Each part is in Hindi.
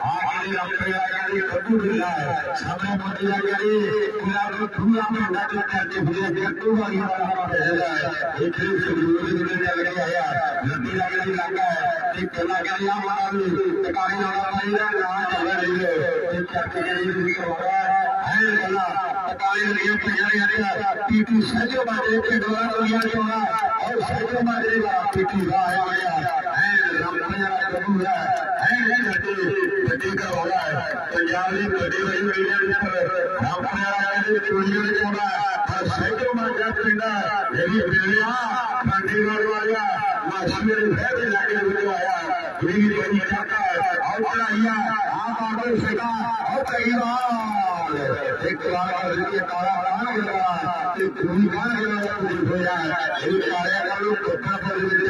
आखिरी अपना करी कदू दिलाए समय बदला करी खुला को खुला में नकल करके मुझे देखते हुए ये बड़ा पहला है एक ही से दूरी दूरी लग रही है यार नदी लग रही लगा है एक कला करी हमारा भी तकारी लगा रही है ना चल रही है एक चर्चा करी दूरी हो रहा है है कला तकारी लगी तैयारी है पीटी सजो बाजे के द्वारा लिया जो और सजो बाजे का पीटी रहा है ਹੈ ਰੰਪਿਆ ਕਬੂ ਹੈ ਹੈ ਗੱਡੀ ਗੱਡੀ ਦਾ ਹੋਇਆ ਹੈ ਪੰਜਾਬ ਦੀ ਗੱਡੀ ਵਈ ਹੋਈ ਹੈ ਉੱਪਰ ਰੰਪਿਆ ਕਹਿੰਦੇ ਚੋਰੀਆਂ ਵਿੱਚ ਹੋਣਾ ਪਰ ਸਹਿਜੋ ਬਾਜਾ ਪਿੰਡਾ ਜਿਹੜੀ ਬਿਲਿਆ ਖਾਂਡੀ ਰੋਡ ਵਾਲਿਆ ਮਾਸ਼ੀਰ ਫੇਰ ਲੱਗੇ ਵਿੱਚ ਆਇਆ ਵੀ ਬਣੀ ਚੱਕਾ ਆਉ ਚੜਾਈਆ ਆਪ ਆਗੋ ਸਗਾ ਆਉ ਕਈਵਾਲ ਇੱਕ ਵਾਰ ਅਰਜੀ ਕਾਲਾ ਕਾਨ ਗਿਆ ਤੇ ਖੂਨ ਕਾਨ ਗਿਆ ਕੁਝ ਹੋਇਆ ਇਹ ਕਾਰਿਆ ਕਰ ਲੋ ਕੋਠਾ ਪਰ ਵਿੱਚ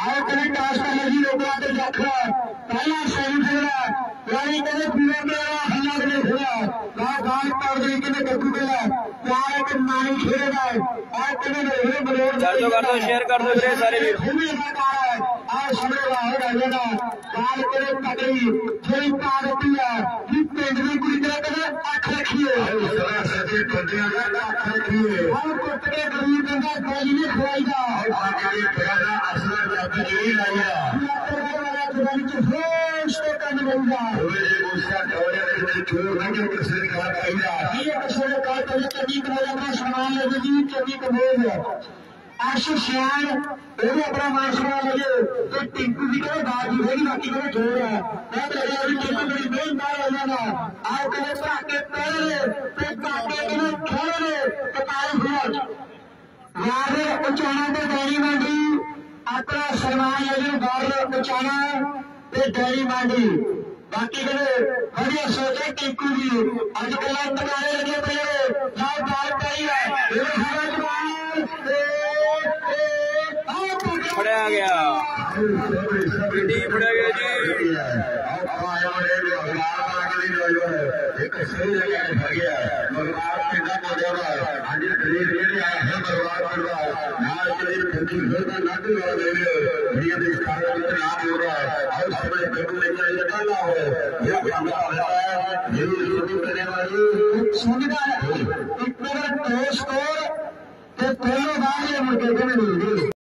आओ कने टॉस कर लगी रोकड़ा के जाखरा पहला सही खेला यानी कने पूरा मेरा हल्ला के खेला ना गाल तोड़ दी कने कद्दू खेला प्यार एक नानी खेलेगा और कने मेरे बरोड़ कर दो कर दो शेयर कर दो मेरे सारे वीर भूमि सरकार है और सुने वाले रहेगा गाल करे तगड़ी आशीषान वो अपना माशरा लगे तो टिंकू जी करे बात ही होगी बाकी करे छोड़ है मैं तो लगा रही टिंकू बड़ी बेन बार हो जाना। आओ करे ताके पहले पे ताके ಯಾರು ಉಚ್ಚಾರಣೆ ಡೈರಿ ಮಂಡಿ ਆਪਣਾ ਸਰਮਾਨ ਇਹਨੂੰ ਬਾਹਰ ਉਚਾਣਾ ਤੇ ਡੈਰੀ ਮੰਡੀ ਬਾਕੀ ਜਿਹੜੇ ਵਧੀਆ ਸੋਚੇ ਟਿੱਕੂ ਜੀ ਅੱਜ ਕੱਲ੍ਹ ਟਕਾਰੇ ਲੱਗੇ ਪਏ ਨਾਲ ਬਾਲ ਪਈ ਹੈ ਇਹ ਸਾਰਾ ਜਵਾਨ ਤੇ ਫੜਿਆ ਗਿਆ ਪਿੰਡੀ ਫੜਿਆ ਗਿਆ ਜੀ ਆਇਆ ਹੋਇਆ ਇਹ ਅਖਬਾਰ ਦਾ ਕਦੀ ਨੌਜਵਾਨ ਇੱਕ ਸਹੀ ਜਗ੍ਹਾ ਤੇ ਫੜ ਗਿਆ ਮਗਰ ನಾಮದೇವಿ ಕರ್ಕಿ ಹೋದ ನಾಟಿ समय कभी नहीं निकालना हो यह हमारा है ये लोग करने वाली एक तरह दोष को तो कोई बात नहीं मुझे